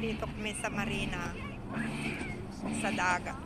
Dito kami sa marina. Sa dagat.